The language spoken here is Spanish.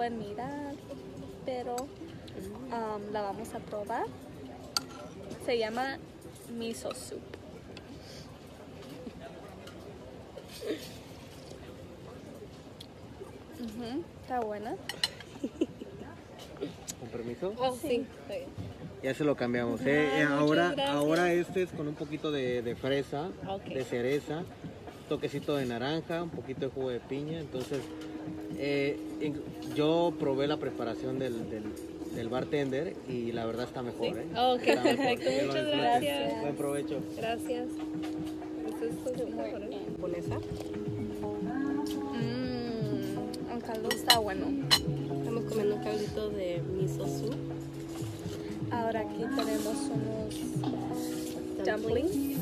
pueden mirar, pero um, la vamos a probar. Se llama miso soup. Está buena. Con permiso. Oh, Sí. Ya se lo cambiamos. ¿eh? Ahora, ahora este es con un poquito de, de fresa, de cereza, toquecito de naranja, un poquito de jugo de piña. Entonces, eh, yo probé la preparación del, del, del bartender y la verdad está mejor. ¿eh? Ok, Está mejor. perfecto. Que lo Muchas gracias. Buen provecho. Gracias. Pues esto es muy japonesa. Mmm, el caldo está bueno. Estamos comiendo un caldito de miso soup. Ahora aquí tenemos unos dumplings.